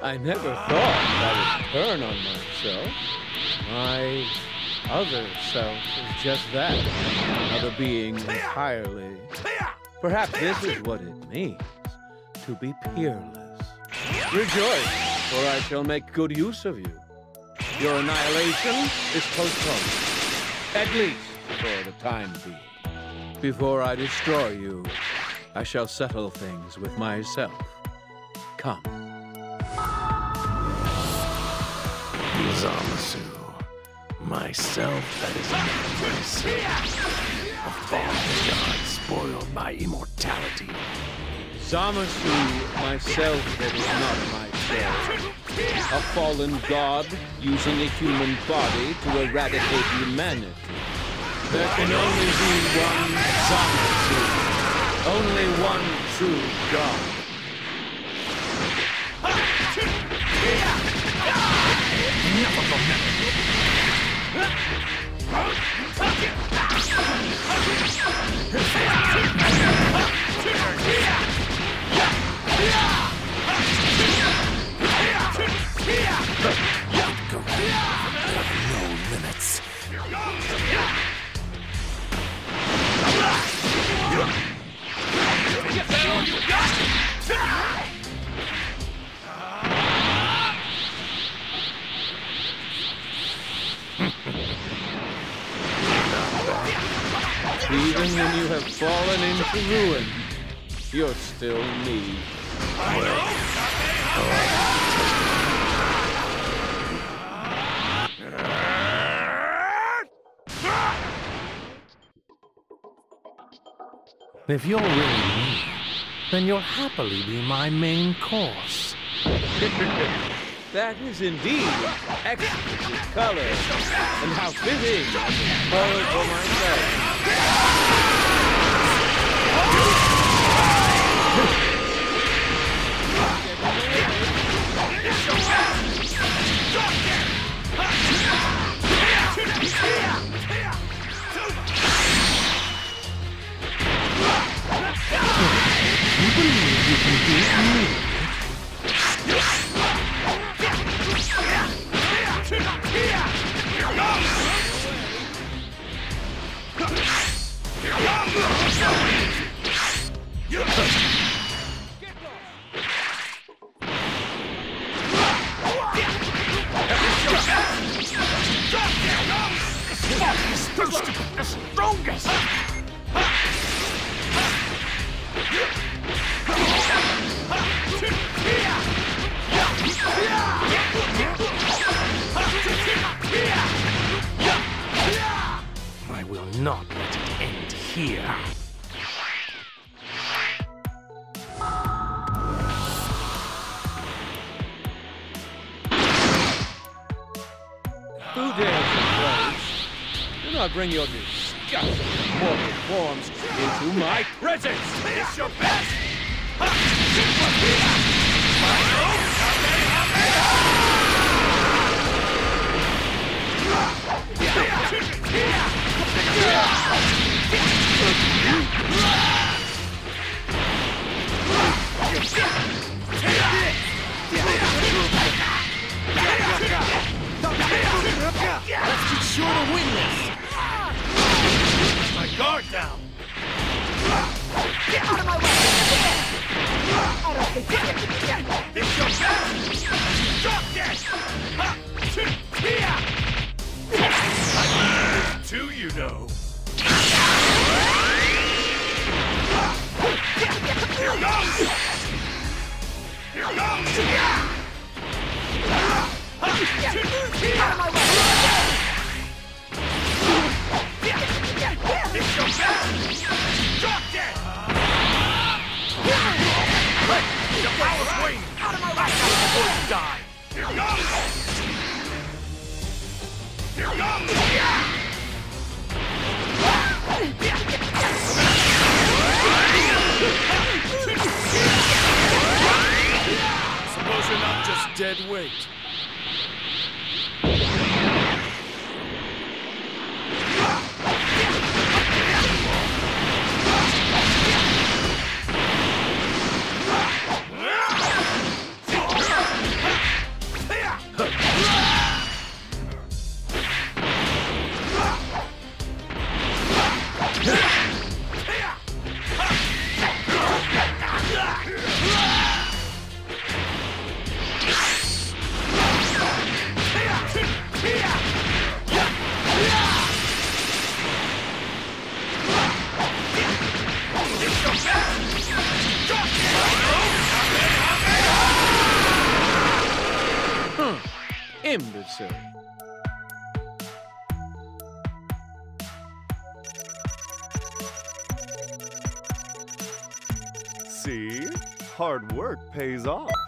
I never thought I would turn on myself. My other self is just that. Another being entirely. Perhaps this is what it means to be peerless. Rejoice, for I shall make good use of you. Your annihilation is postponed, at least for the time being. Before I destroy you, I shall settle things with myself. Come. Zamasu. Myself that is not myself. A fallen god spoiled by immortality. Zamasu, myself that is not myself. A fallen god using a human body to eradicate humanity. There can only be one Zamasu. Only one true god. Even when you have fallen into ruin, you're still me. If you're really me, then you'll happily be my main course. That is indeed exquisite color, and how fitting color for myself. Strongest! I will not let it end here. Who? Do not bring your disgusting mortal forms into my presence! It's your best! Let's be sure to win this! Guard down! Get out of my way! I don't think you again. It's your best! You're not just dead weight. See? Hard work pays off.